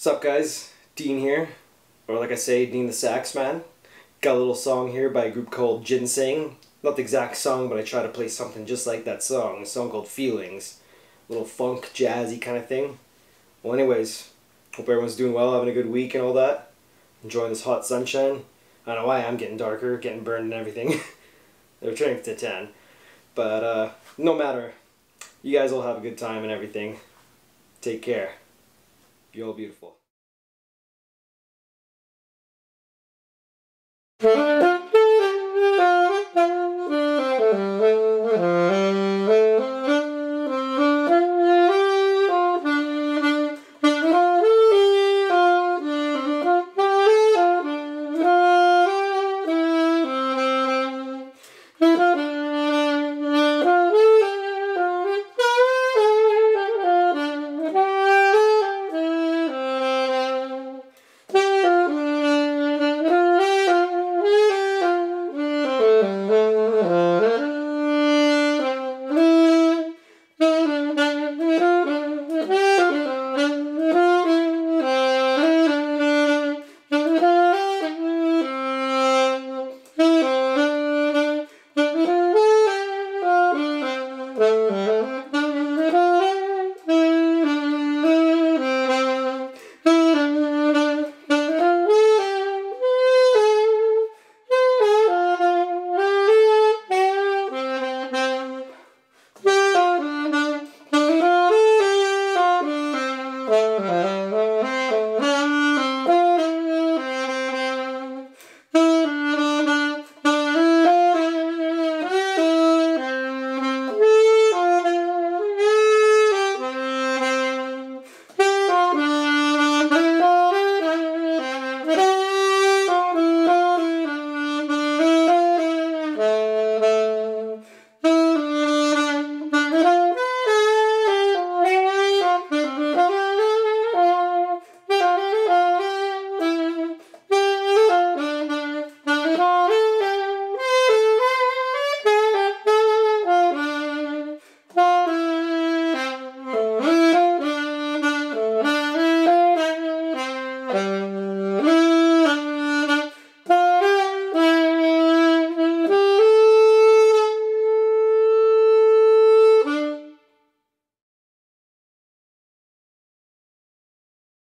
Sup guys, Dean here, or like I say, Dean the Sax Man. Got a little song here by a group called Jensing. Not the exact song, but I try to play something just like that song, a song called Feelings. A little funk, jazzy kind of thing. Well anyways, hope everyone's doing well, having a good week and all that. Enjoying this hot sunshine. I don't know why I'm getting darker, getting burned and everything. They're turning to 10. But uh, no matter, you guys will have a good time and everything. Take care. You're all beautiful.